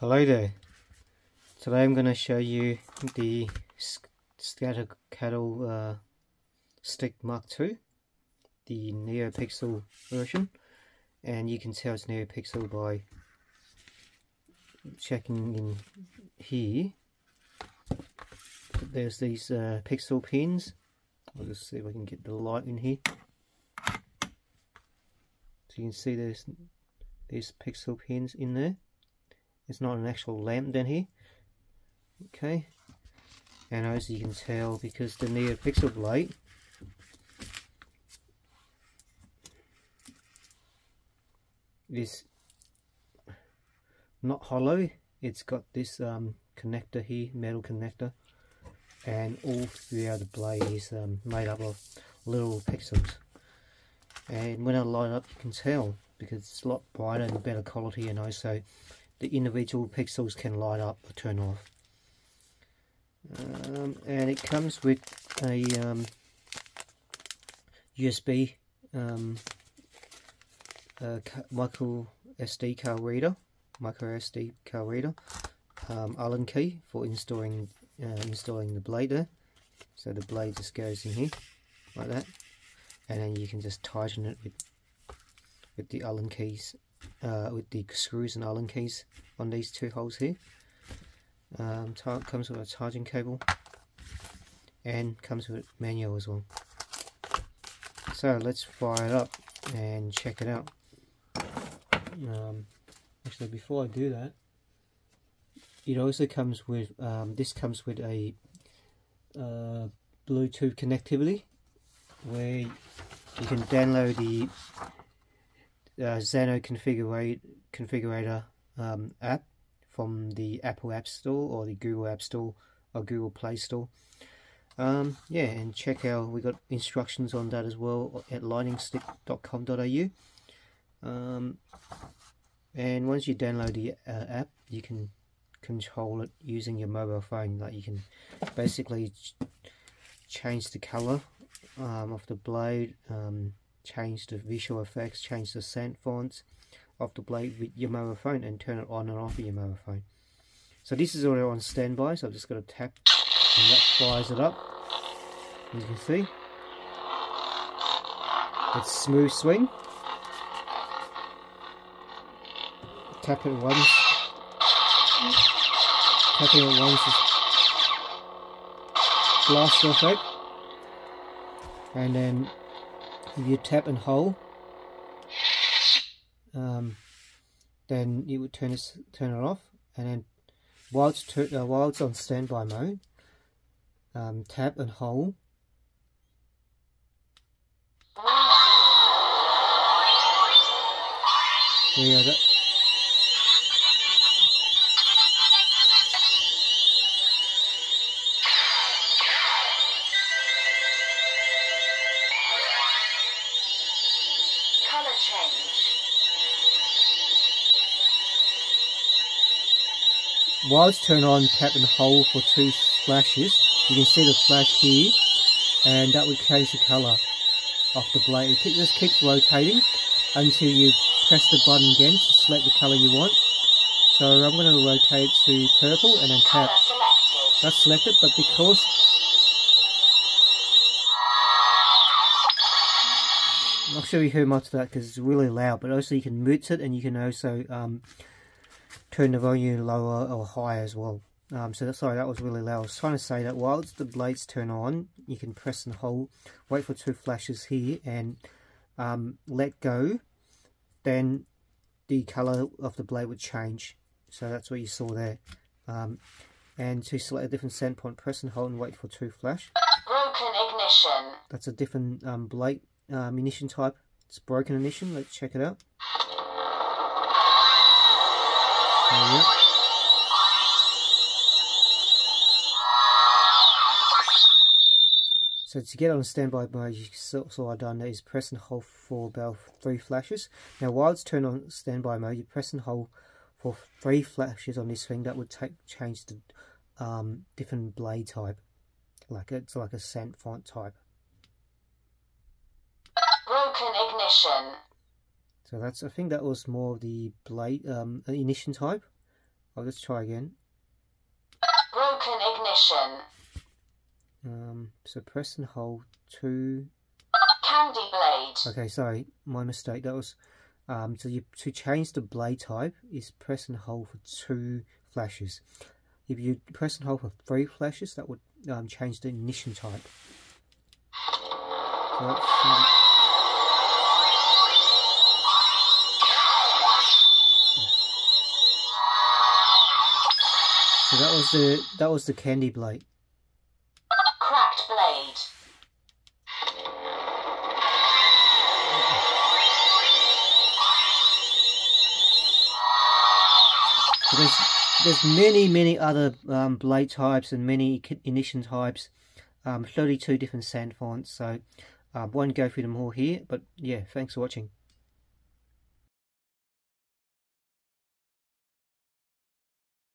Hello there. Today I'm going to show you the Scatter Cattle uh, Stick Mark II, the NeoPixel version, and you can tell it's NeoPixel by checking in here. There's these uh, pixel pins. I'll just see if I can get the light in here. So you can see there's these pixel pins in there. It's not an actual lamp down here. Okay. And as you can tell, because the NeoPixel light is not hollow, it's got this um, connector here, metal connector, and all the blade is um, made up of little pixels. And when I light up, you can tell because it's a lot brighter and better quality, and also the individual pixels can light up or turn off. Um, and it comes with a um, USB um, micro SD card reader, micro SD card reader, um, Allen key for installing uh, installing the blade there. So the blade just goes in here like that, and then you can just tighten it with with the Allen keys uh, with the screws and Allen keys on these two holes here. Um, comes with a charging cable and comes with manual as well. So let's fire it up and check it out. Um, actually, before I do that, it also comes with um, this comes with a uh, Bluetooth connectivity where you can download the uh, Xeno configurator, configurator um, app from the Apple App Store or the Google App Store or Google Play Store. Um, yeah, and check out, we got instructions on that as well at lightningstik.com.au. Um, and once you download the uh, app, you can control it using your mobile phone. Like you can basically ch change the color um, of the blade, um, change the visual effects, change the scent fonts of the blade with your mobile phone and turn it on and off with your mobile phone. So this is already on standby, so I've just got to tap and that fires it up. As you can see. It's smooth swing. Tap it once. Tap it once is blast effect. And then if you tap and hold um, then you would turn it turn it off. And then while it's, uh, while it's on standby mode um, tap and hold. Yeah, change. While it's turned on, tap and hold for two flashes. You can see the flash here, and that would change the colour of the blade. It just keeps rotating until you press the button again to select the colour you want. So I'm going to rotate to purple and then tap. That's selected, but because Sure you heard much of that because it's really loud, but also you can mute it and you can also um, turn the volume lower or higher as well. Um, so sorry, that was really loud. I was trying to say that whilst the blades turn on, you can press and hold, wait for two flashes here and um, let go. Then the colour of the blade would change. So that's what you saw there. Um, and to select a different send point, press and hold and wait for two flash. Broken ignition. That's a different um, blade um, ignition type. It's broken ignition. Let's check it out. So to get on standby mode, you so, so I done is press and hold for about three flashes. Now while it's turned on standby mode, you press and hold for three flashes on this thing. That would take change the um, different blade type, like it's like a scent font type. Broken ignition. So that's I think that was more of the blade um, ignition type. I'll just try again. Broken ignition. Um, so press and hold two. Candy blade. Okay, sorry, my mistake. That was um, so you to change the blade type is press and hold for two flashes. If you press and hold for three flashes, that would um, change the ignition type. So was the that was the candy blade. Cracked blade. So there's there's many many other um, blade types and many ignition types. Um, 32 different sand fonts. So um, won't go through them all here. But yeah, thanks for watching.